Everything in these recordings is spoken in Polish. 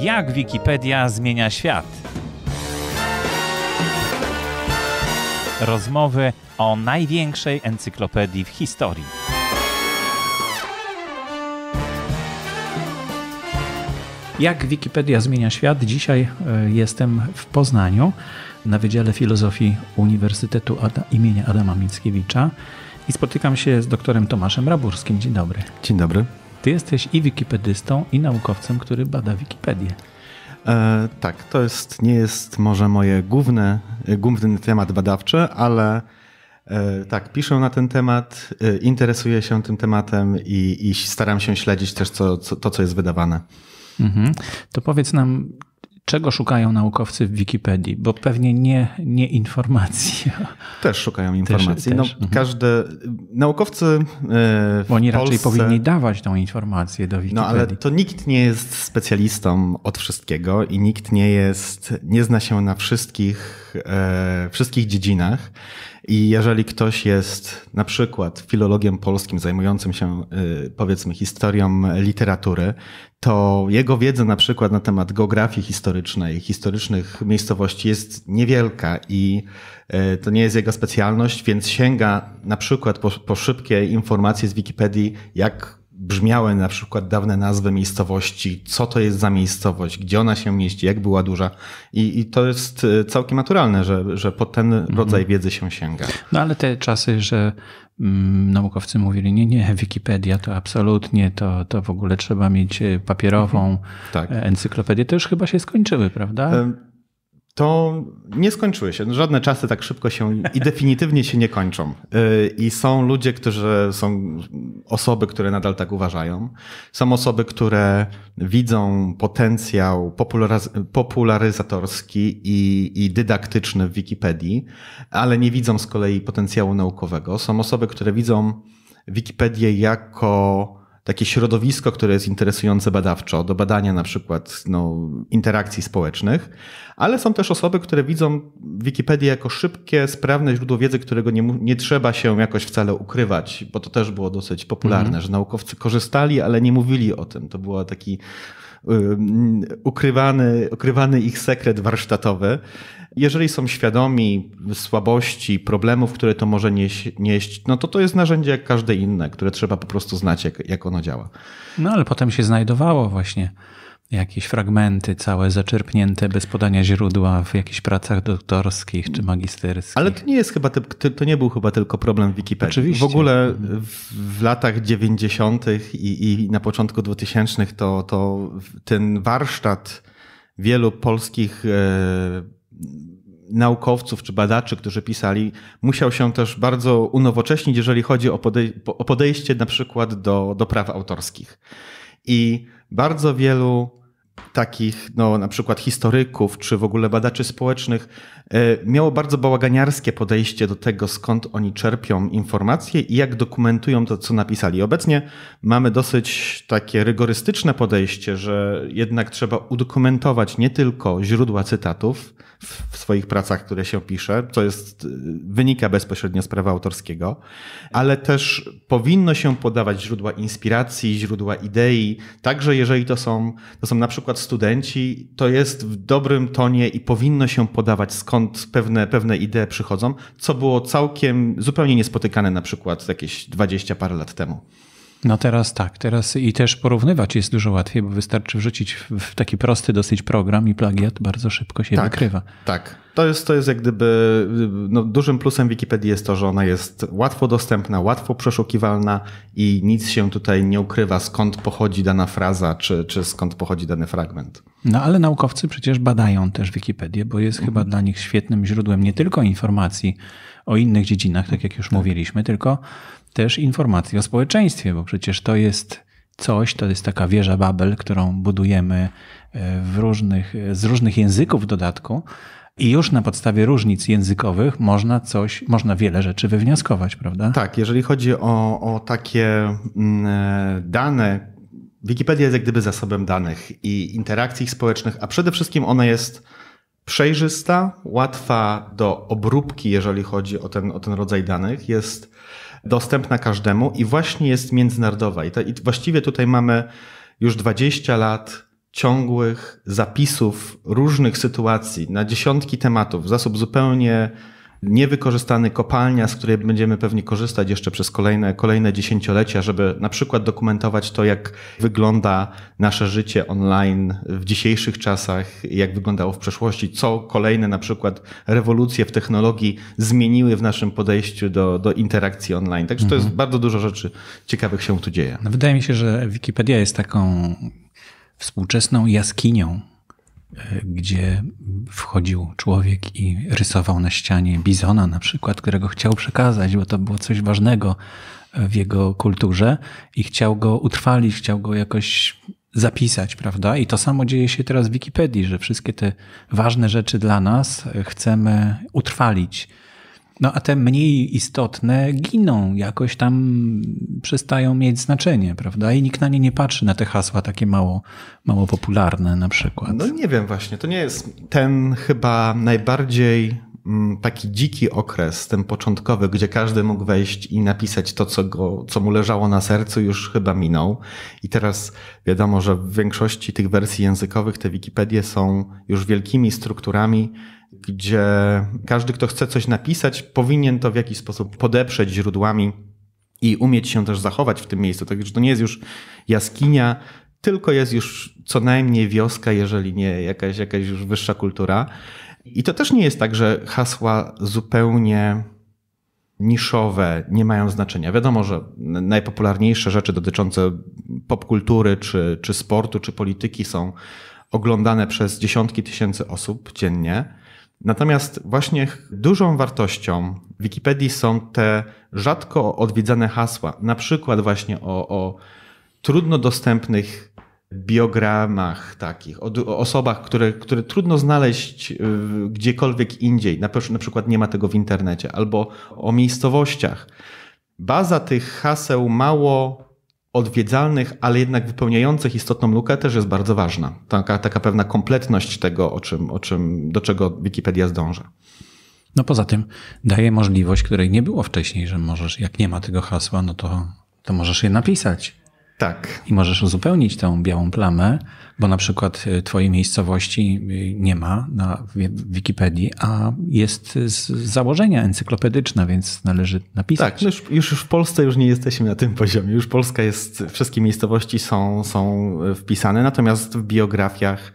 Jak Wikipedia zmienia świat? Rozmowy o największej encyklopedii w historii. Jak Wikipedia zmienia świat? Dzisiaj e, jestem w Poznaniu na Wydziale Filozofii Uniwersytetu Ada, imienia Adama Mickiewicza i spotykam się z doktorem Tomaszem Raburskim. Dzień dobry. Dzień dobry. Ty jesteś i wikipedystą, i naukowcem, który bada Wikipedię. E, tak, to jest, nie jest może moje główne, główny temat badawczy, ale e, tak, piszę na ten temat, e, interesuję się tym tematem i, i staram się śledzić też co, co, to, co jest wydawane. Mhm. To powiedz nam, czego szukają naukowcy w Wikipedii? Bo pewnie nie, nie informacji. Też szukają informacji. Też, no, też. Mhm. Każdy, naukowcy w Bo oni raczej Polsce, powinni dawać tą informację do Wikipedii. No ale to nikt nie jest specjalistą od wszystkiego i nikt nie jest, nie zna się na wszystkich, e, wszystkich dziedzinach. I jeżeli ktoś jest na przykład filologiem polskim zajmującym się e, powiedzmy historią literatury, to jego wiedza na przykład na temat geografii historycznej, historycznych miejscowości jest niewielka i e, to nie jest jego specjalność, więc sięga na przykład po, po szybkie informacje z Wikipedii, jak brzmiały na przykład dawne nazwy miejscowości, co to jest za miejscowość, gdzie ona się mieści, jak była duża. I, i to jest e, całkiem naturalne, że, że po ten rodzaj wiedzy się sięga. No ale te czasy, że mm, naukowcy mówili, nie, nie, Wikipedia to absolutnie, to, to w ogóle trzeba mieć e, papierową Tak. e, encyklopedię, to już chyba się skończyły, prawda? Em, To nie skończyły się. Żadne czasy tak szybko się i definitywnie się nie kończą. Y, I są ludzie, którzy są osoby, które nadal tak uważają. Są osoby, które widzą potencjał popularyz- popularyzatorski i, i dydaktyczny w Wikipedii, ale nie widzą z kolei potencjału naukowego. Są osoby, które widzą Wikipedię jako takie środowisko, które jest interesujące badawczo, do badania na przykład no, interakcji społecznych, ale są też osoby, które widzą Wikipedię jako szybkie, sprawne źródło wiedzy, którego nie, nie trzeba się jakoś wcale ukrywać, bo to też było dosyć popularne, że naukowcy korzystali, ale nie mówili o tym. To był taki ukrywany, ukrywany ich sekret warsztatowy. Jeżeli są świadomi słabości, problemów, które to może nieś, nieść, no to to jest narzędzie jak każde inne, które trzeba po prostu znać, jak, jak ono działa. No ale potem się znajdowało właśnie jakieś fragmenty całe zaczerpnięte bez podania źródła w jakichś pracach doktorskich czy magisterskich. Ale to nie jest chyba, to nie był chyba tylko problem Wikipedii. Oczywiście. W ogóle w, w latach 90. I, i na początku 2000 to, to ten warsztat wielu polskich e, naukowców czy badaczy, którzy pisali, musiał się też bardzo unowocześnić, jeżeli chodzi o, podej- o podejście na przykład do, do praw autorskich. I bardzo wielu takich, no, na przykład historyków, czy w ogóle badaczy społecznych, e, miało bardzo bałaganiarskie podejście do tego, skąd oni czerpią informacje i jak dokumentują to, co napisali. Obecnie mamy dosyć takie rygorystyczne podejście, że jednak trzeba udokumentować nie tylko źródła cytatów w swoich pracach, które się pisze, co jest, y, wynika bezpośrednio z prawa autorskiego, ale też powinno się podawać źródła inspiracji, źródła idei, także jeżeli to są, to są na przykład studenci, to jest w dobrym tonie i powinno się podawać skąd pewne, pewne idee przychodzą, co było całkiem zupełnie niespotykane na przykład jakieś 20 parę lat temu. No teraz tak, teraz i też porównywać jest dużo łatwiej, bo wystarczy wrzucić w- taki prosty dosyć program i plagiat bardzo szybko się wykrywa. Tak. To jest, to jest jak gdyby no, dużym plusem Wikipedii jest to, że ona jest łatwo dostępna, łatwo przeszukiwalna i nic się tutaj nie ukrywa, skąd pochodzi dana fraza, czy, czy skąd pochodzi dany fragment. No ale naukowcy przecież badają też Wikipedię, bo jest chyba dla nich świetnym źródłem nie tylko informacji o innych dziedzinach, tak jak już mówiliśmy, tylko też informacji o społeczeństwie, bo przecież to jest coś, to jest taka wieża Babel, którą budujemy e, w różnych, z różnych języków w dodatku. I już na podstawie różnic językowych można coś, można wiele rzeczy wywnioskować, prawda? Tak, jeżeli chodzi o, o takie mm, e, dane, Wikipedia jest jak gdyby zasobem danych i interakcji społecznych, a przede wszystkim ona jest przejrzysta, łatwa do obróbki, jeżeli chodzi o ten, o ten rodzaj danych. Jest dostępna każdemu i właśnie jest międzynarodowa. I, to, i właściwie tutaj mamy już 20 lat ciągłych zapisów różnych sytuacji na dziesiątki tematów, zasób zupełnie niewykorzystany kopalnia, z której będziemy pewnie korzystać jeszcze przez kolejne, kolejne dziesięciolecia, żeby na przykład dokumentować to, jak wygląda nasze życie online w dzisiejszych czasach, jak wyglądało w przeszłości, co kolejne na przykład rewolucje w technologii zmieniły w naszym podejściu do, do interakcji online. Także to jest mhm. bardzo dużo rzeczy ciekawych się tu dzieje. No wydaje mi się, że Wikipedia jest taką współczesną jaskinią gdzie wchodził człowiek i rysował na ścianie bizona, na przykład, którego chciał przekazać, bo to było coś ważnego w jego kulturze i chciał go utrwalić, chciał go jakoś zapisać, prawda? I to samo dzieje się teraz w Wikipedii, że wszystkie te ważne rzeczy dla nas chcemy utrwalić no a te mniej istotne giną, jakoś tam przestają mieć znaczenie, prawda? I nikt na nie nie patrzy, na te hasła takie mało, mało popularne na przykład. No nie wiem właśnie, to nie jest ten chyba najbardziej mm, taki dziki okres, ten początkowy, gdzie każdy mógł wejść i napisać to, co, go, co mu leżało na sercu, już chyba minął. I teraz wiadomo, że w większości tych wersji językowych te Wikipedie są już wielkimi strukturami, gdzie każdy, kto chce coś napisać, powinien to w jakiś sposób podeprzeć źródłami i umieć się też zachować w tym miejscu. Także to nie jest już jaskinia, tylko jest już co najmniej wioska, jeżeli nie jakaś, jakaś już wyższa kultura. I to też nie jest tak, że hasła zupełnie niszowe nie mają znaczenia. Wiadomo, że najpopularniejsze rzeczy dotyczące popkultury, czy, czy sportu, czy polityki są oglądane przez dziesiątki tysięcy osób dziennie. Natomiast właśnie dużą wartością Wikipedii są te rzadko odwiedzane hasła, na przykład właśnie o, o trudno dostępnych biogramach takich, o, o, osobach, które, które trudno znaleźć y, gdziekolwiek indziej, na, na przykład nie ma tego w internecie, albo o miejscowościach. Baza tych haseł mało odwiedzalnych, ale jednak wypełniających istotną lukę też jest bardzo ważna. Taka, taka pewna kompletność tego, o czym, o czym, do czego Wikipedia zdąża. No poza tym daje możliwość, której nie było wcześniej, że możesz, jak nie ma tego hasła, no to, to możesz je napisać. Tak. I możesz uzupełnić tą białą plamę, bo na przykład y, twojej miejscowości y, nie ma na Wikipedii, a jest z założenia encyklopedyczna, więc należy napisać. Tak, no już, już w Polsce już nie jesteśmy na tym poziomie. Już Polska jest, wszystkie miejscowości są, są wpisane, natomiast w biografiach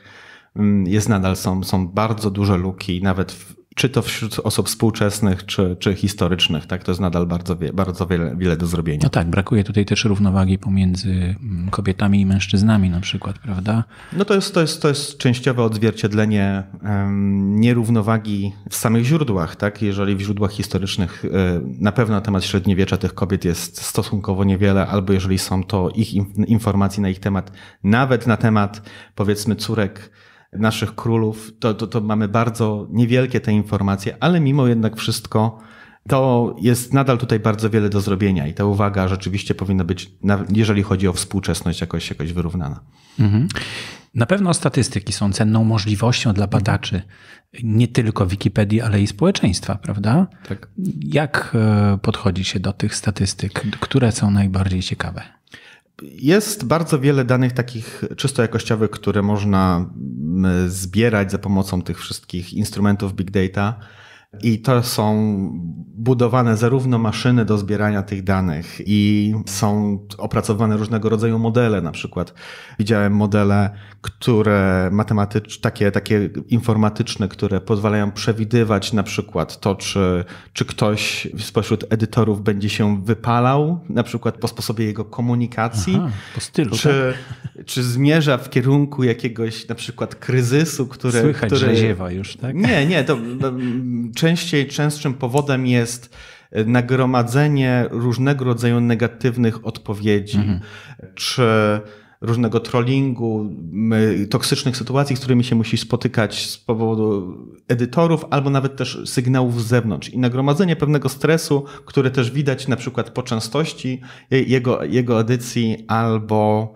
mm, jest nadal, są, są bardzo duże luki, nawet w, czy to wśród osób współczesnych, czy, czy historycznych, tak, to jest nadal bardzo, wie, bardzo wiele, wiele do zrobienia. No tak, brakuje tutaj też równowagi pomiędzy mm, kobietami i mężczyznami na przykład, prawda? No to jest, to jest, to jest częściowe odzwierciedlenie um, nierównowagi w samych źródłach, tak, jeżeli w źródłach historycznych um, na pewno na temat średniowiecza tych kobiet jest stosunkowo niewiele, albo jeżeli są to ich informacje na ich temat, nawet na temat powiedzmy córek naszych królów, to, to, to mamy bardzo niewielkie te informacje, ale mimo jednak wszystko to jest nadal tutaj bardzo wiele do zrobienia i ta uwaga rzeczywiście powinna być, jeżeli chodzi o współczesność, jakoś, jakoś wyrównana. Mhm. Na pewno statystyki są cenną możliwością dla badaczy nie tylko Wikipedii, ale i społeczeństwa, prawda? Tak. Jak e, podchodzi się do tych statystyk? Które są najbardziej ciekawe? Jest bardzo wiele danych takich czysto jakościowych, które można zbierać za pomocą tych wszystkich instrumentów big data. I to są budowane zarówno maszyny do zbierania tych danych i są opracowane różnego rodzaju modele. Na przykład widziałem modele, które matematyczne, takie, takie informatyczne, które pozwalają przewidywać na przykład to, czy, czy ktoś spośród edytorów będzie się wypalał, na przykład po sposobie jego komunikacji. Aha, po stylu, czy, tak? czy zmierza w kierunku jakiegoś na przykład kryzysu, który... Słychać, który... już, tak? Nie, nie, to częściej, częstszym powodem jest e, nagromadzenie różnego rodzaju negatywnych odpowiedzi, mhm. czy różnego trollingu, toksycznych sytuacji, z którymi się musi spotykać z powodu edytorów, albo nawet też sygnałów z zewnątrz. I nagromadzenie pewnego stresu, które też widać na przykład po częstości jego, jego edycji albo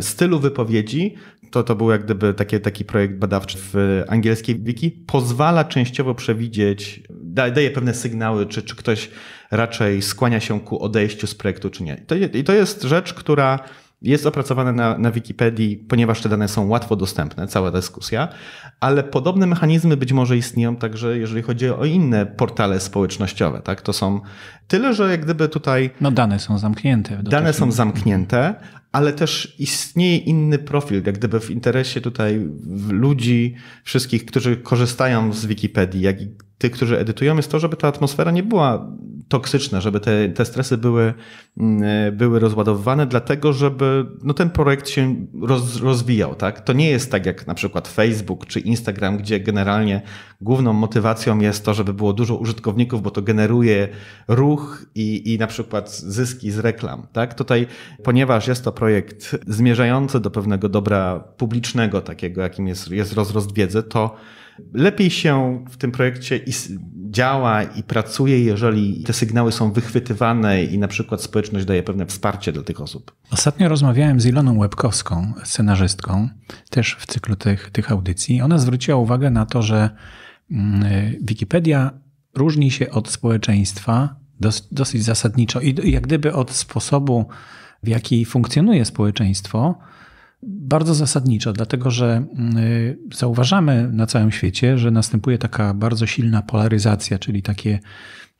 stylu wypowiedzi, to, to był jak gdyby taki, taki projekt badawczy w angielskiej wiki, pozwala częściowo przewidzieć, daje pewne sygnały, czy, czy ktoś raczej skłania się ku odejściu z projektu, czy nie. I to jest rzecz, która jest opracowane na, na Wikipedii, ponieważ te dane są łatwo dostępne, cała dyskusja, ale podobne mechanizmy być może istnieją także, jeżeli chodzi o inne portale społecznościowe. Tak? To są tyle, że jak gdyby tutaj. No, dane są zamknięte. Dane są zamknięte, ale też istnieje inny profil, jak gdyby w interesie tutaj ludzi, wszystkich, którzy korzystają z Wikipedii, jak i tych, którzy edytują, jest to, żeby ta atmosfera nie była toksyczna, żeby te, te stresy były, mm, były rozładowywane, dlatego żeby no, ten projekt się roz, rozwijał. Tak? To nie jest tak jak na przykład Facebook czy Instagram, gdzie generalnie główną motywacją jest to, żeby było dużo użytkowników, bo to generuje ruch i, i na przykład zyski z reklam. Tak? Tutaj, ponieważ jest to projekt zmierzający do pewnego dobra publicznego, takiego jakim jest, jest rozrost wiedzy, to lepiej się w tym projekcie działa i pracuje, jeżeli te sygnały są wychwytywane i na przykład społeczność daje pewne wsparcie dla tych osób. Ostatnio rozmawiałem z Iloną Łebkowską, scenarzystką, też w cyklu tych, tych audycji. Ona zwróciła uwagę na to, że mm, Wikipedia różni się od społeczeństwa dosyć zasadniczo i jak gdyby od sposobu, w jaki funkcjonuje społeczeństwo, bardzo zasadniczo, dlatego że mm, zauważamy na całym świecie, że następuje taka bardzo silna polaryzacja, czyli takie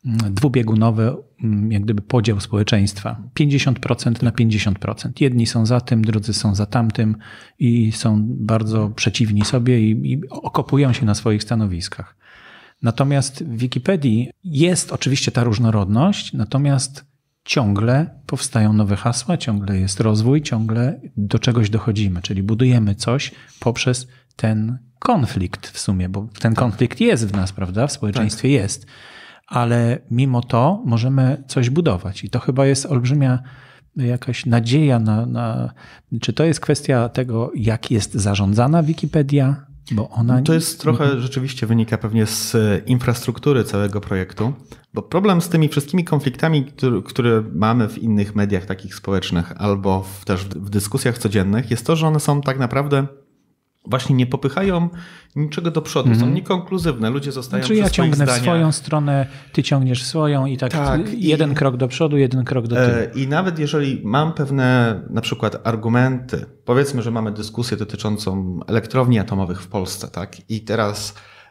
mm, dwubiegunowe, mm, jak gdyby podział społeczeństwa. 50% na 50%. Jedni są za tym, drudzy są za tamtym i są bardzo przeciwni sobie i, i okopują się na swoich stanowiskach. Natomiast w Wikipedii jest oczywiście ta różnorodność, natomiast ciągle powstają nowe hasła, ciągle jest rozwój, ciągle do czegoś dochodzimy, czyli budujemy coś poprzez ten konflikt w sumie, bo ten konflikt jest w nas, prawda? W społeczeństwie tak. jest, ale mimo to możemy coś budować i to chyba jest olbrzymia jakaś nadzieja na, na czy to jest kwestia tego, jak jest zarządzana Wikipedia, bo ona... To jest trochę mhm. rzeczywiście wynika pewnie z infrastruktury całego projektu, bo problem z tymi wszystkimi konfliktami, które, które mamy w innych mediach takich społecznych albo w, też w dyskusjach codziennych, jest to, że one są tak naprawdę właśnie nie popychają niczego do przodu, mm są mhm. niekonkluzywne, ludzie zostają Czyli ja ciągnę w swoją stronę, ty ciągniesz swoją i tak, tak jeden i, krok do przodu, jeden krok do tyłu. I nawet jeżeli mam pewne na przykład argumenty, powiedzmy, że mamy dyskusję dotyczącą elektrowni atomowych w Polsce, tak, i teraz E,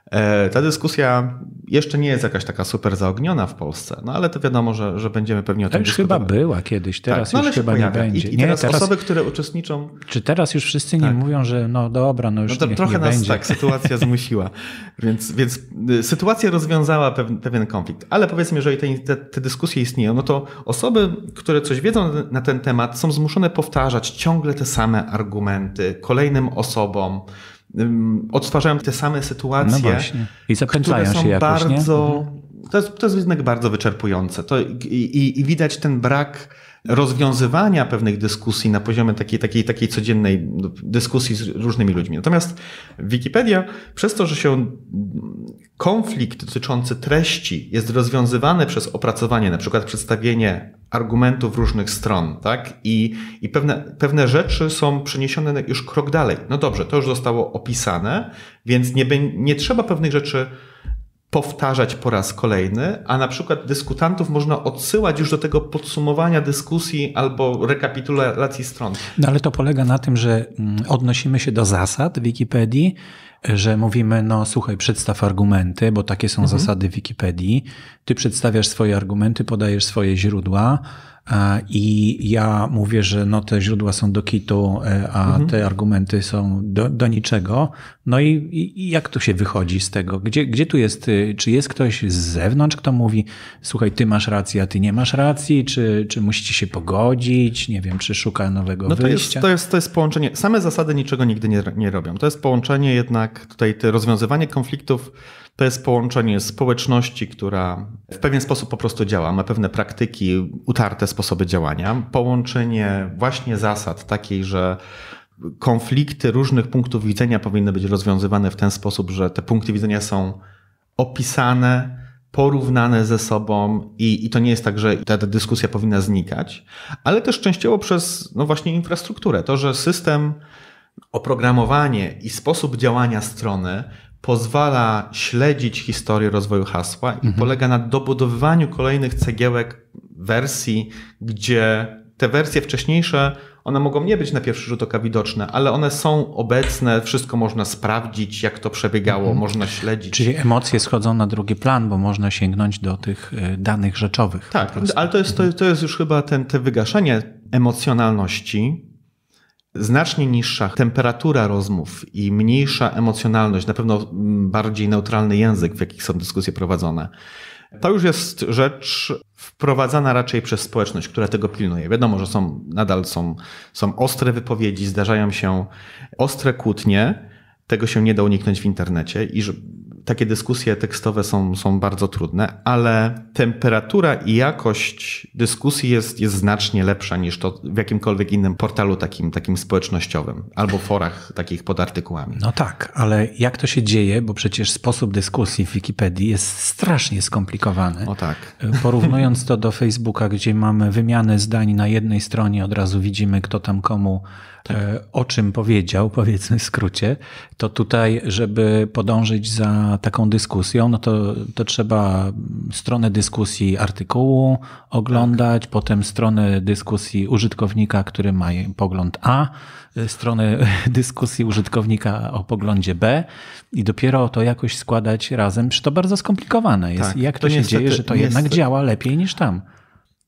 ta dyskusja jeszcze nie jest jakaś taka super zaogniona w Polsce, no ale to wiadomo, że, że będziemy pewnie o tym już chyba była kiedyś, teraz tak, no, już chyba nie będzie. I, i teraz, nie, teraz, osoby, które uczestniczą... Czy teraz już wszyscy tak. nie mówią, że no dobra, no już no to trochę nas będzie. tak sytuacja zmusiła. więc, więc y, sytuacja rozwiązała pewien, pewien konflikt. Ale powiedzmy, jeżeli te, te dyskusje istnieją, no to osoby, które coś wiedzą na ten temat są zmuszone powtarzać ciągle te same argumenty kolejnym osobom, odtwarzają te same sytuacje, no właśnie. I które są się jakoś, bardzo. To jest, to jest jednak bardzo wyczerpujące. To, i, i, widać ten brak rozwiązywania pewnych dyskusji na poziomie takiej, takiej, takiej codziennej dyskusji z różnymi ludźmi. Natomiast Wikipedia, przez to, że się konflikt dotyczący treści jest rozwiązywany przez opracowanie, na przykład przedstawienie argumentów różnych stron, tak? I, i pewne, pewne rzeczy są przeniesione już krok dalej. No dobrze, to już zostało opisane, więc nie, nie trzeba pewnych rzeczy powtarzać po raz kolejny, a na przykład dyskutantów można odsyłać już do tego podsumowania dyskusji albo rekapitulacji stron. No ale to polega na tym, że mm, odnosimy się do zasad Wikipedii, że mówimy, no słuchaj, przedstaw argumenty, bo takie są mhm. zasady Wikipedii. Ty przedstawiasz swoje argumenty, podajesz swoje źródła, i ja mówię, że no te źródła są do kitu, e, a mhm. te argumenty są do, do niczego. No i, i, jak to się wychodzi z tego? Gdzie, gdzie tu jest, y, czy jest ktoś z zewnątrz, kto mówi, słuchaj, ty masz rację, a ty nie masz racji, czy, czy musicie się pogodzić, nie wiem, czy szuka nowego no to wyjścia? Jest, to, jest, to jest połączenie, same zasady niczego nigdy nie, nie robią. To jest połączenie jednak, tutaj te rozwiązywanie konfliktów to jest połączenie społeczności, która w pewien sposób po prostu działa, ma pewne praktyki, utarte sposoby działania, połączenie właśnie zasad takiej, że konflikty różnych punktów widzenia powinny być rozwiązywane w ten sposób, że te punkty widzenia są opisane, porównane ze sobą i, i to nie jest tak, że ta, dyskusja powinna znikać, ale też częściowo przez no właśnie infrastrukturę. To, że system, oprogramowanie i sposób działania strony pozwala śledzić historię rozwoju hasła i Mhm. polega na dobudowywaniu kolejnych cegiełek wersji, gdzie te wersje wcześniejsze, one mogą nie być na pierwszy rzut oka widoczne, ale one są obecne, wszystko można sprawdzić, jak to przebiegało, można śledzić. Mhm. Czyli emocje schodzą na drugi plan, bo można sięgnąć do tych y, danych rzeczowych. Tak, ale to jest, to, to jest już chyba ten, te wygaszenie emocjonalności, znacznie niższa temperatura rozmów i mniejsza emocjonalność, na pewno bardziej neutralny język, w jakich są dyskusje prowadzone. To już jest rzecz wprowadzana raczej przez społeczność, która tego pilnuje. Wiadomo, że są, nadal są, są ostre wypowiedzi, zdarzają się ostre kłótnie, tego się nie da uniknąć w internecie i że takie dyskusje tekstowe są, są bardzo trudne, ale temperatura i jakość dyskusji jest, jest znacznie lepsza niż to w jakimkolwiek innym portalu takim, takim społecznościowym albo forach takich pod artykułami. No tak, ale jak to się dzieje, bo przecież sposób dyskusji w Wikipedii jest strasznie skomplikowany. O tak. Porównując to do Facebooka, gdzie mamy wymianę zdań na jednej stronie, od razu widzimy, kto tam komu e, o czym powiedział, powiedzmy w skrócie, to tutaj, żeby podążyć za taką dyskusją, no to, to trzeba stronę dyskusji artykułu oglądać, potem stronę dyskusji użytkownika, który ma pogląd A, e, stronę dyskusji użytkownika o poglądzie B i dopiero to jakoś składać razem. Przecież to bardzo skomplikowane jest. Tak, Jak to, to się niestety- dzieje, że to jednak niestety- działa lepiej niż tam?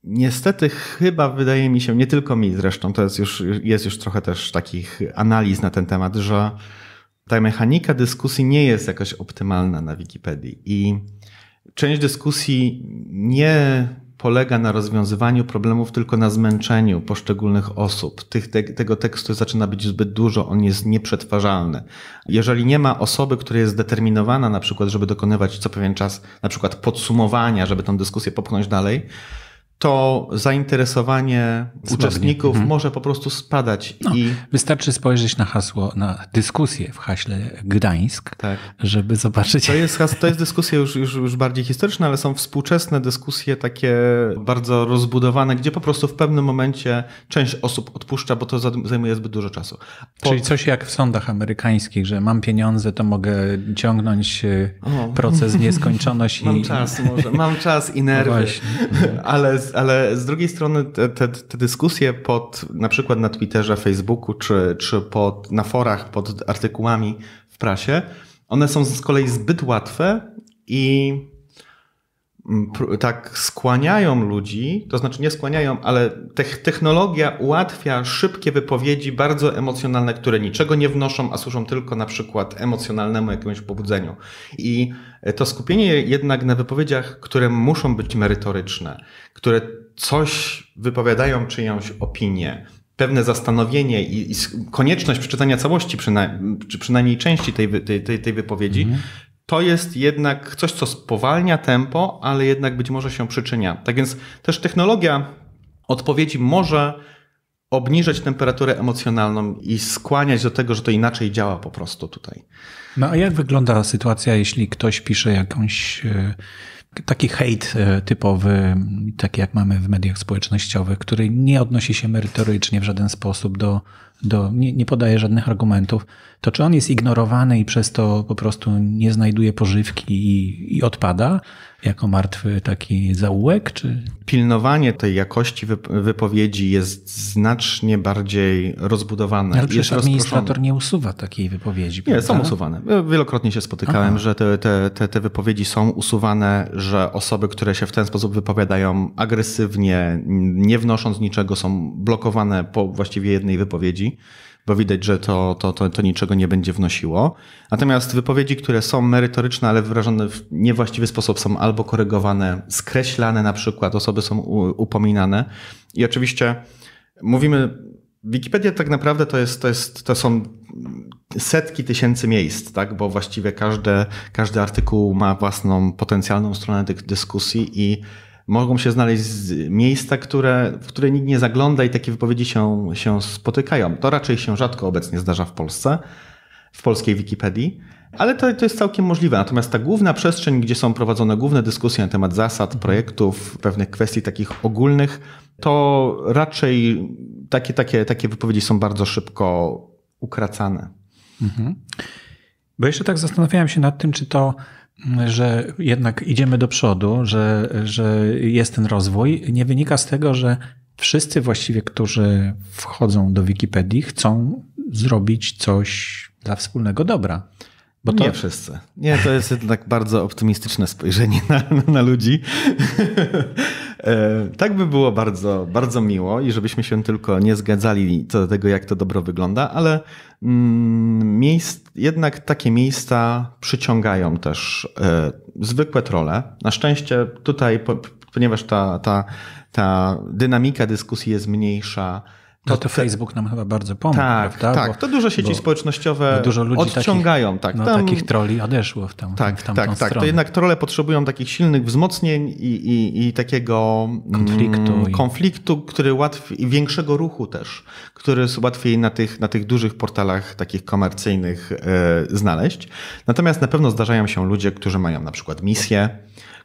Niestety chyba wydaje mi się, nie tylko mi zresztą, to jest już, jest już trochę też takich analiz na ten temat, że ta mechanika dyskusji nie jest jakoś optymalna na Wikipedii i część dyskusji nie polega na rozwiązywaniu problemów, tylko na zmęczeniu poszczególnych osób. Tych, te, tego tekstu zaczyna być zbyt dużo, on jest nieprzetwarzalny. Jeżeli nie ma osoby, która jest zdeterminowana na przykład, żeby dokonywać co pewien czas na przykład podsumowania, żeby tę dyskusję popchnąć dalej, to zainteresowanie uczestników może po prostu spadać i Wystarczy spojrzeć na hasło, na dyskusję w haśle Gdańsk, tak. żeby zobaczyć. To jest, to jest dyskusja już, już, już bardziej historyczna, ale są współczesne dyskusje takie bardzo rozbudowane, gdzie po prostu w pewnym momencie część osób odpuszcza, bo to za- zajmuje zbyt dużo czasu. Po- Czyli coś jak w sądach amerykańskich, że mam pieniądze, to mogę ciągnąć e, proces w nieskończoność i. Mam czas może, mam czas i nerwy, No właśnie. ale, ale z drugiej strony te, te, te dyskusje pod, na przykład na Twitterze, Facebooku, czy, czy pod, na forach pod artykułami w prasie, one są z kolei zbyt łatwe i tak skłaniają ludzi, to znaczy nie skłaniają, ale tech, technologia ułatwia szybkie wypowiedzi, bardzo emocjonalne, które niczego nie wnoszą, a służą tylko na przykład emocjonalnemu jakiemuś pobudzeniu. I to skupienie jednak na wypowiedziach, które muszą być merytoryczne, które coś wypowiadają czyjąś opinię, pewne zastanowienie i, i konieczność przeczytania całości, przynajmniej, czy przynajmniej części tej, tej, tej, tej wypowiedzi, to jest jednak coś, co spowalnia tempo, ale jednak być może się przyczynia. Tak więc też technologia odpowiedzi może obniżać temperaturę emocjonalną i skłaniać do tego, że to inaczej działa po prostu tutaj. No a jak wygląda sytuacja, jeśli ktoś pisze jakąś e, taki hejt e, typowy, taki jak mamy w mediach społecznościowych, który nie odnosi się merytorycznie w żaden sposób do, do nie, nie podaje żadnych argumentów, to czy on jest ignorowany i przez to po prostu nie znajduje pożywki i, i odpada jako martwy taki zaułek, czy Pilnowanie tej jakości wyp- wypowiedzi jest znacznie bardziej rozbudowane. ale przecież administrator nie usuwa takiej wypowiedzi. Nie, prawda? są usuwane. Wielokrotnie się spotykałem, Aha. że te, te, te, te wypowiedzi są usuwane, że osoby, które się w ten sposób wypowiadają agresywnie, nie wnosząc niczego, są blokowane po właściwie jednej wypowiedzi, bo widać, że to, to, to, to niczego nie będzie wnosiło. Natomiast wypowiedzi, które są merytoryczne, ale wyrażone w niewłaściwy sposób, są albo korygowane, skreślane na przykład, osoby są upominane. I oczywiście mówimy, Wikipedia tak naprawdę to, jest, to, jest, to są setki tysięcy miejsc, tak? bo właściwie każde, każdy artykuł ma własną potencjalną stronę dyskusji i mogą się znaleźć miejsca, które, w które nikt nie zagląda i takie wypowiedzi się, się spotykają. To raczej się rzadko obecnie zdarza w Polsce, w polskiej Wikipedii, ale to, to jest całkiem możliwe. Natomiast ta główna przestrzeń, gdzie są prowadzone główne dyskusje na temat zasad, projektów, pewnych kwestii takich ogólnych, to raczej takie, takie, takie wypowiedzi są bardzo szybko ukracane. Bo jeszcze tak zastanawiałem się nad tym, czy to, że jednak idziemy do przodu, że, że jest ten rozwój, nie wynika z tego, że wszyscy właściwie, którzy wchodzą do Wikipedii, chcą zrobić coś dla wspólnego dobra. Bo to... Nie wszyscy. Nie, to jest jednak bardzo optymistyczne spojrzenie na, na ludzi. E, tak by było bardzo, bardzo miło i żebyśmy się tylko nie zgadzali co do tego, jak to dobro wygląda, ale mm, miejsc, jednak takie miejsca przyciągają też e, zwykłe trole. Na szczęście tutaj, ponieważ ta, ta, ta dynamika dyskusji jest mniejsza, to, to Facebook nam chyba bardzo pomógł, tak, prawda? Tak, to dużo sieci bo, społecznościowe bo dużo ludzi odciągają. Takich, tak, no, tam, takich troli odeszło w, tam, tak, w tak, tak. To jednak trole potrzebują takich silnych wzmocnień i, i, i takiego konfliktu, mm, konfliktu który łatwiej, i większego ruchu też, który jest łatwiej na tych, na tych dużych portalach takich komercyjnych e, znaleźć. Natomiast na pewno zdarzają się ludzie, którzy mają na przykład misję,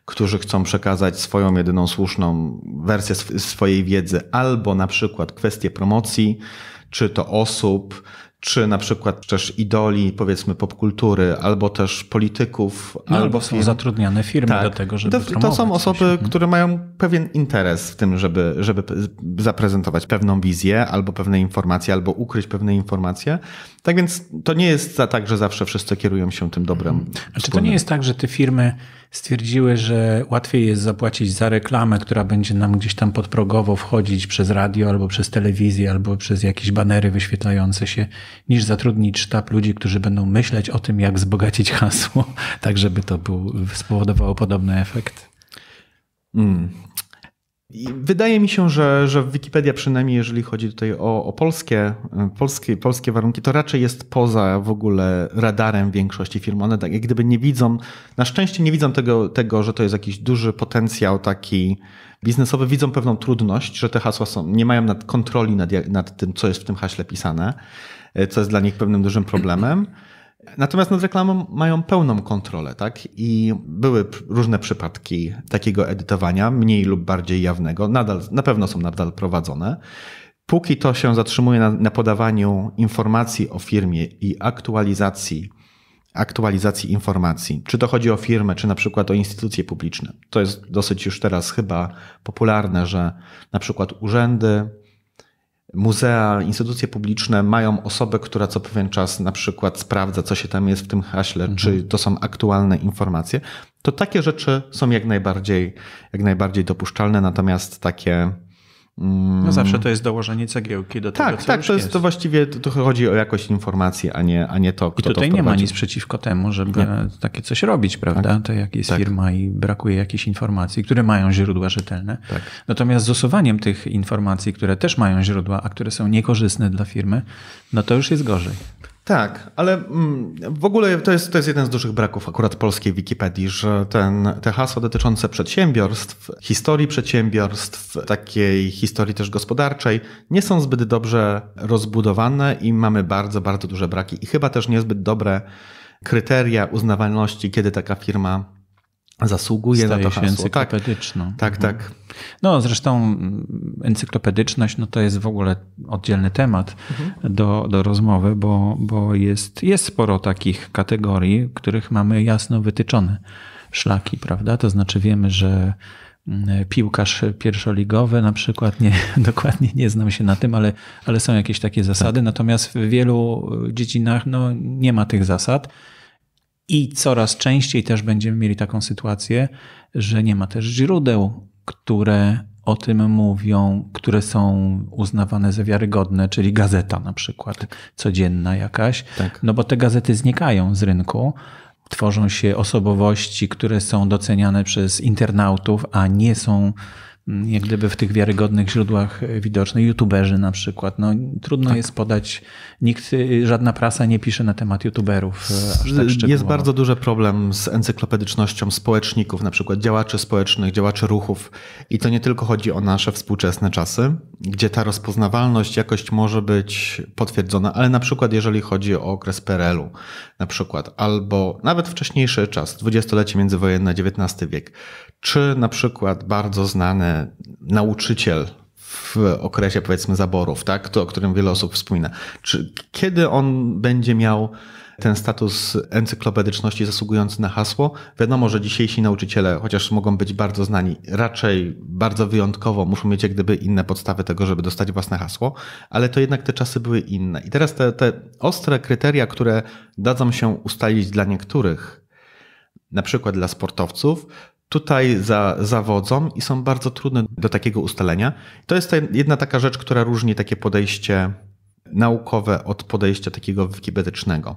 którzy chcą przekazać swoją jedyną słuszną wersję swojej wiedzy, albo na przykład kwestie promocji, czy to osób, czy na przykład też idoli, powiedzmy, popkultury, albo też polityków, no, albo są zatrudniane firmy tak. do tego, żeby to, to są osoby, które mają pewien interes w tym, żeby, żeby zaprezentować pewną wizję, albo pewne informacje, albo ukryć pewne informacje. Tak więc to nie jest tak, że zawsze wszyscy kierują się tym dobrem. Znaczy to nie jest tak, że te firmy stwierdziły, że łatwiej jest zapłacić za reklamę, która będzie nam gdzieś tam podprogowo wchodzić przez radio, albo przez telewizję, albo przez jakieś banery wyświetlające się, niż zatrudnić sztab ludzi, którzy będą myśleć o tym, jak wzbogacić hasło, tak żeby to był, spowodowało podobny efekt. Mm. Wydaje mi się, że, że Wikipedia, przynajmniej jeżeli chodzi tutaj o, o polskie, polskie, polskie warunki, to raczej jest poza w ogóle radarem większości firm. One tak jak gdyby nie widzą, na szczęście nie widzą tego, tego że to jest jakiś duży potencjał taki biznesowy. Widzą pewną trudność, że te hasła są, nie mają nad kontroli nad, nad tym, co jest w tym haśle pisane, co jest dla nich pewnym dużym problemem. Natomiast nad reklamą mają pełną kontrolę, tak? I były różne przypadki takiego edytowania, mniej lub bardziej jawnego, nadal, na pewno są nadal prowadzone. Póki to się zatrzymuje na, na podawaniu informacji o firmie i aktualizacji aktualizacji informacji. Czy to chodzi o firmę, czy na przykład o instytucje publiczne. To jest dosyć już teraz chyba popularne, że na przykład urzędy, muzea, instytucje publiczne mają osobę, która co pewien czas na przykład sprawdza, co się tam jest w tym haśle, mhm. czy to są aktualne informacje, to takie rzeczy są jak najbardziej, jak najbardziej dopuszczalne, natomiast takie. No zawsze to jest dołożenie cegiełki do tak, tego, co Tak, to, jest, jest. to właściwie to chodzi o jakość informacji, a nie, a nie to, kto I tutaj to nie ma nic przeciwko temu, żeby nie. takie coś robić, prawda? Tak. To jak jest tak. firma i brakuje jakichś informacji, które mają źródła rzetelne. Tak. Natomiast z usuwaniem tych informacji, które też mają źródła, a które są niekorzystne dla firmy, no to już jest gorzej. Tak, ale mm, w ogóle to jest, to jest jeden z dużych braków akurat polskiej Wikipedii, że ten, te hasła dotyczące przedsiębiorstw, historii przedsiębiorstw, takiej historii też gospodarczej, nie są zbyt dobrze rozbudowane i mamy bardzo, bardzo duże braki i chyba też niezbyt dobre kryteria uznawalności, kiedy taka firma zasługuje Staje na to hasło. encyklopedyczną. Tak, tak, tak. No zresztą mm, encyklopedyczność no to jest w ogóle oddzielny temat mhm. do, do rozmowy, bo, bo jest, jest sporo takich kategorii, których mamy jasno wytyczone szlaki, prawda? To znaczy wiemy, że mm, piłkarz pierwszoligowy na przykład, nie, dokładnie nie znam się na tym, ale, ale są jakieś takie zasady, tak. natomiast w wielu dziedzinach no, nie ma tych zasad. I coraz częściej też będziemy mieli taką sytuację, że nie ma też źródeł, które o tym mówią, które są uznawane za wiarygodne, czyli gazeta na przykład, codzienna jakaś. Tak. No bo te gazety znikają z rynku. Tworzą się osobowości, które są doceniane przez internautów, a nie są jak gdyby w tych wiarygodnych źródłach e, widocznych, youtuberzy na przykład. No, trudno tak. jest podać, nikt, y, żadna prasa nie pisze na temat youtuberów. E, tak jest bardzo duży problem z encyklopedycznością społeczników, na przykład działaczy społecznych, działaczy ruchów. I to nie tylko chodzi o nasze współczesne czasy, gdzie ta rozpoznawalność, jakość może być potwierdzona, ale na przykład jeżeli chodzi o okres PRL-u, na przykład, albo nawet wcześniejszy czas, dwudziestolecie międzywojenne, XIX wiek, czy na przykład bardzo znany nauczyciel w okresie powiedzmy zaborów, tak? to, o którym wiele osób wspomina. Czy kiedy on będzie miał ten status encyklopedyczności zasługujący na hasło. Wiadomo, że dzisiejsi nauczyciele, chociaż mogą być bardzo znani, raczej bardzo wyjątkowo muszą mieć jak gdyby inne podstawy tego, żeby dostać własne hasło, ale to jednak te czasy były inne. I teraz te, te ostre kryteria, które dadzą się ustalić dla niektórych, na przykład dla sportowców, tutaj za, zawodzą i są bardzo trudne do takiego ustalenia. To jest jedna taka rzecz, która różni takie podejście naukowe od podejścia takiego wikipedycznego.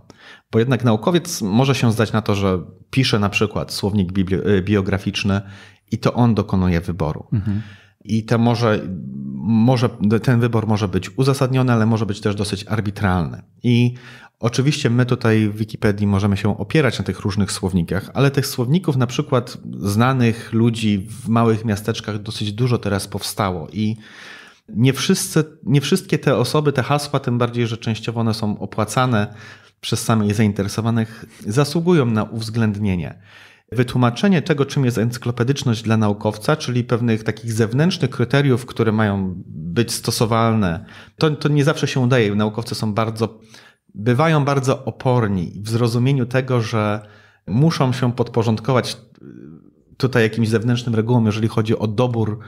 Bo jednak naukowiec może się zdać na to, że pisze na przykład słownik e, biograficzny i to on dokonuje wyboru. Mhm. I to może, może, ten wybór może być uzasadniony, ale może być też dosyć arbitralny. I oczywiście my tutaj w Wikipedii możemy się opierać na tych różnych słownikach, ale tych słowników na przykład znanych ludzi w małych miasteczkach dosyć dużo teraz powstało i nie, wszyscy, nie wszystkie te osoby, te hasła, tym bardziej, że częściowo one są opłacane przez samych zainteresowanych, zasługują na uwzględnienie. Wytłumaczenie tego, czym jest encyklopedyczność dla naukowca, czyli pewnych takich zewnętrznych kryteriów, które mają być stosowalne, to, to nie zawsze się udaje. Naukowcy są bardzo, bywają bardzo oporni w zrozumieniu tego, że muszą się podporządkować tutaj jakimś zewnętrznym regułom, jeżeli chodzi o dobór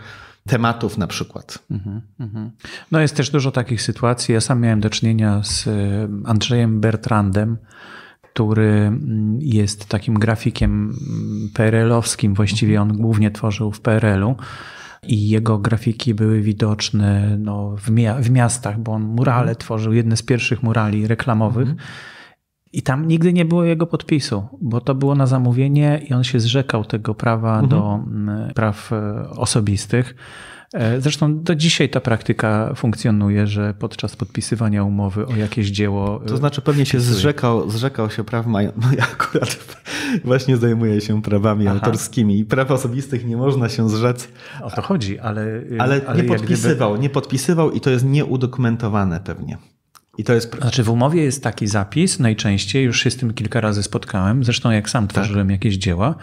tematów na przykład. Mhm, mhm. No jest też dużo takich sytuacji. Ja sam miałem do czynienia z e, Andrzejem Bertrandem, który mm, jest takim grafikiem mm, PRL-owskim, właściwie on głównie tworzył w PRL-u i jego grafiki były widoczne no, w, mia w miastach, bo on murale mhm. tworzył, jedne z pierwszych murali reklamowych. Mhm. I tam nigdy nie było jego podpisu, bo to było na zamówienie i on się zrzekał tego prawa mhm. do mm, praw e, osobistych. E, zresztą do dzisiaj ta praktyka funkcjonuje, że podczas podpisywania umowy o jakieś dzieło. To znaczy pewnie się zrzekał, zrzekał się praw mają. No ja akurat właśnie zajmuję się prawami Aha. autorskimi i praw osobistych nie można się zrzec. O to chodzi, ale. Ale, ale nie podpisywał, gdyby... nie podpisywał i to jest nieudokumentowane pewnie. I to jest. Znaczy, w umowie jest taki zapis, najczęściej, już się z tym kilka razy spotkałem, zresztą jak sam tak. tworzyłem jakieś dzieła,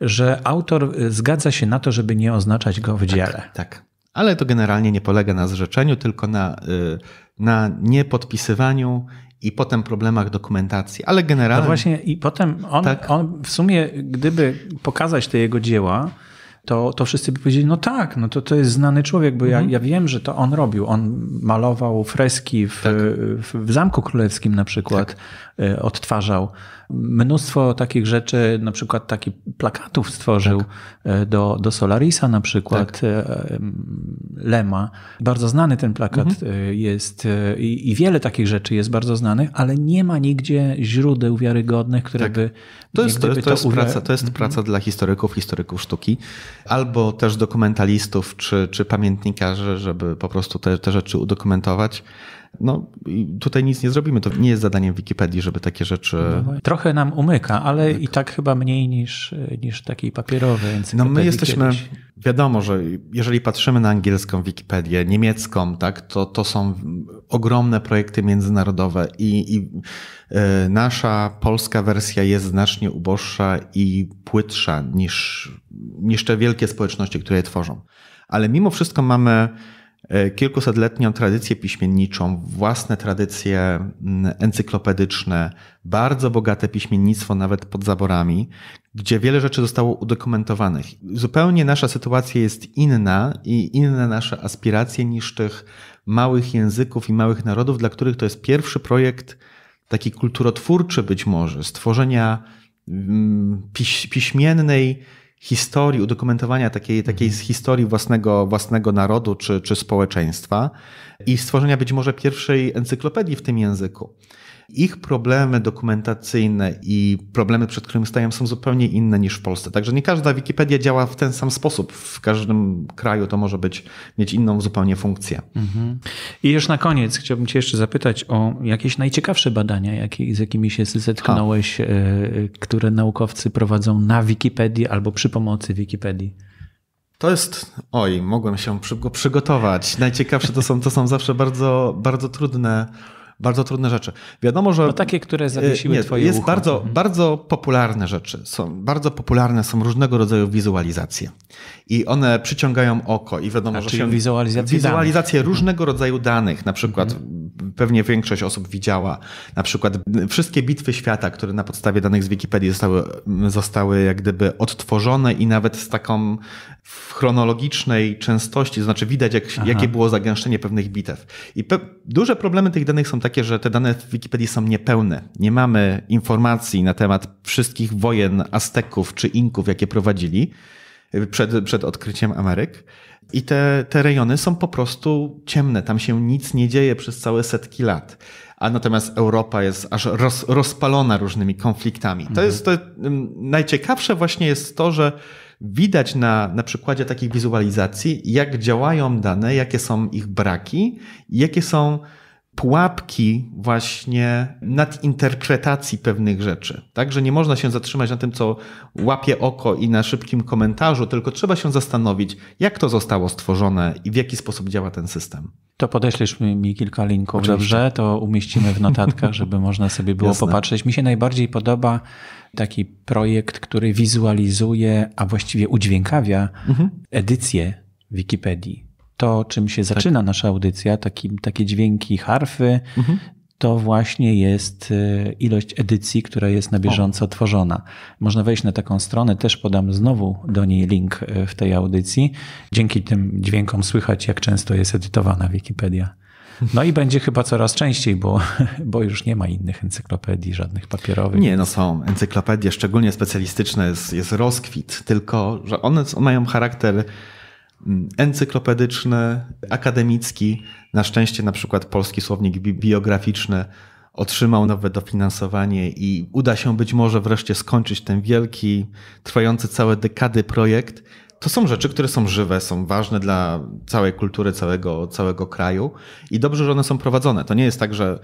że autor zgadza się na to, żeby nie oznaczać go w tak, dziele. Tak. Ale to generalnie nie polega na zrzeczeniu, tylko na, y, na niepodpisywaniu i potem problemach dokumentacji. Ale generalnie. No właśnie, i potem on, tak. on w sumie, gdyby pokazać te jego dzieła, to, to wszyscy by powiedzieli, no tak, no to, to jest znany człowiek, bo mhm. ja, ja wiem, że to on robił. On malował freski w, tak. w, w Zamku Królewskim na przykład, tak. E, odtwarzał mnóstwo takich rzeczy, na przykład takich plakatów stworzył tak. E, do, do Solarisa na przykład tak. E, Lema. Bardzo znany ten plakat mhm. E, jest i, i, wiele takich rzeczy jest bardzo znanych, ale nie ma nigdzie źródeł wiarygodnych, które tak. by to jest, to, to, to, jest praca, to jest mhm. praca dla historyków, historyków sztuki, albo też dokumentalistów czy, czy pamiętnikarzy, żeby po prostu te, te rzeczy udokumentować. No tutaj nic nie zrobimy. To nie jest zadaniem Wikipedii, żeby takie rzeczy. No, trochę nam umyka, ale tak. i tak chyba mniej niż, niż takiej papierowej. No my jesteśmy. Kiedyś. Wiadomo, że jeżeli patrzymy na angielską Wikipedię, niemiecką, tak, to, to są ogromne projekty międzynarodowe i, i e, nasza polska wersja jest znacznie uboższa i płytsza niż, niż te wielkie społeczności, które je tworzą. Ale mimo wszystko mamy kilkusetletnią tradycję piśmienniczą, własne tradycje mm, encyklopedyczne, bardzo bogate piśmiennictwo nawet pod zaborami, gdzie wiele rzeczy zostało udokumentowanych. Zupełnie nasza sytuacja jest inna i inne nasze aspiracje niż tych małych języków i małych narodów, dla których to jest pierwszy projekt taki kulturotwórczy być może, stworzenia mm, piś piśmiennej, historii, udokumentowania takiej, takiej mhm. historii własnego, własnego narodu czy, czy społeczeństwa i stworzenia być może pierwszej encyklopedii w tym języku ich problemy dokumentacyjne i problemy, przed którymi stają, są zupełnie inne niż w Polsce. Także nie każda Wikipedia działa w ten sam sposób. W każdym kraju to może być, mieć inną zupełnie funkcję. Mhm. I już na koniec chciałbym Cię jeszcze zapytać o jakieś najciekawsze badania, jakie, z jakimi się zetknąłeś, ha. E, które naukowcy prowadzą na Wikipedii albo przy pomocy Wikipedii. To jest, oj, mogłem się go przygotować. Najciekawsze to są, to są zawsze bardzo, bardzo trudne bardzo trudne rzeczy. Wiadomo, że... No takie, które zawiesiły nie, twoje Jest ucho. bardzo, Mhm. bardzo popularne rzeczy. Są, bardzo popularne są różnego rodzaju wizualizacje. I one przyciągają oko i wiadomo, A, że czyli się... wizualizacje Wizualizacje różnego rodzaju danych. Na przykład Mhm. pewnie większość osób widziała na przykład wszystkie bitwy świata, które na podstawie danych z Wikipedii zostały, zostały jak gdyby odtworzone i nawet z taką w chronologicznej częstości, to znaczy widać jak, jakie było zagęszczenie pewnych bitew. I pe duże problemy tych danych są takie, że te dane w Wikipedii są niepełne. Nie mamy informacji na temat wszystkich wojen Azteków czy Inków, jakie prowadzili przed, przed odkryciem Ameryk. I te, te rejony są po prostu ciemne. Tam się nic nie dzieje przez całe setki lat. A natomiast Europa jest aż roz, rozpalona różnymi konfliktami. To jest to, najciekawsze właśnie jest to, że widać na, na przykładzie takich wizualizacji, jak działają dane, jakie są ich braki, jakie są pułapki właśnie nadinterpretacji pewnych rzeczy. Także nie można się zatrzymać na tym, co łapie oko i na szybkim komentarzu, tylko trzeba się zastanowić, jak to zostało stworzone i w jaki sposób działa ten system. To podeślesz mi, kilka linków, Oczywiście. dobrze? To umieścimy w notatkach, żeby można sobie było Jasne. popatrzeć. Mi się najbardziej podoba taki projekt, który wizualizuje, a właściwie udźwiękawia Mhm. edycję Wikipedii. To, czym się zaczyna nasza audycja, taki, takie dźwięki harfy, Mhm. to właśnie jest e, ilość edycji, która jest na bieżąco tworzona. Można wejść na taką stronę, też podam znowu do niej link e, w tej audycji. Dzięki tym dźwiękom słychać, jak często jest edytowana Wikipedia. No i będzie chyba coraz częściej, bo, bo już nie ma innych encyklopedii, żadnych papierowych. Nie, no są encyklopedie, szczególnie specjalistyczne, jest, jest rozkwit, tylko że one mają charakter encyklopedyczny, akademicki. Na szczęście na przykład Polski Słownik Bi- Biograficzny otrzymał nowe dofinansowanie i uda się być może wreszcie skończyć ten wielki, trwający całe dekady projekt. To są rzeczy, które są żywe, są ważne dla całej kultury, całego, całego kraju i dobrze, że one są prowadzone. To nie jest tak, że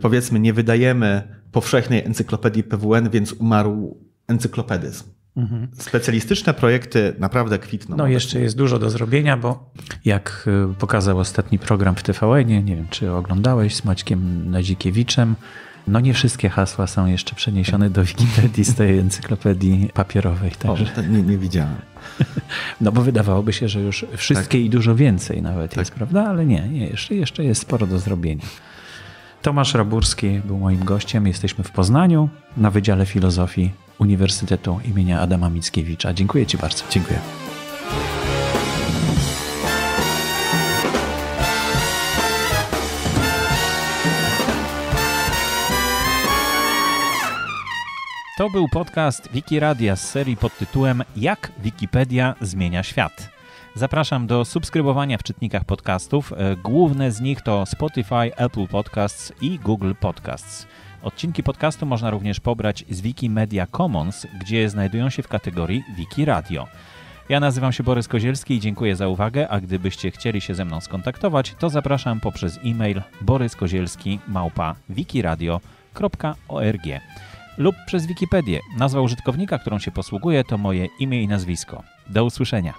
powiedzmy nie wydajemy powszechnej encyklopedii PWN, więc umarł encyklopedyzm. Specjalistyczne projekty naprawdę kwitną. No jeszcze jest dużo do zrobienia, bo jak y, pokazał ostatni program w TVN, nie wiem czy oglądałeś z Maćkiem Nazikiewiczem, no nie wszystkie hasła są jeszcze przeniesione do Wikipedii z tej encyklopedii papierowej. O, Także, to nie, nie widziałem. no bo wydawałoby się, że już wszystkie Tak. i dużo więcej nawet jest, prawda? Ale nie, nie jeszcze, jeszcze jest sporo do zrobienia. Tomasz Raburski był moim gościem. Jesteśmy w Poznaniu na Wydziale Filozofii Uniwersytetu imienia Adama Mickiewicza. Dziękuję Ci bardzo. Dziękuję. To był podcast Wikiradia z serii pod tytułem Jak Wikipedia zmienia świat. Zapraszam do subskrybowania w czytnikach podcastów. E, Główne z nich to Spotify, Apple Podcasts i Google Podcasts. Odcinki podcastu można również pobrać z Wikimedia Commons, gdzie znajdują się w kategorii Wiki Radio. Ja nazywam się Borys Kozielski i dziękuję za uwagę, a gdybyście chcieli się ze mną skontaktować, to zapraszam poprzez e-mail boryskozielski małpa wikiradio.org lub przez Wikipedię. Nazwa użytkownika, którą się posługuję, to moje imię i nazwisko. Do usłyszenia.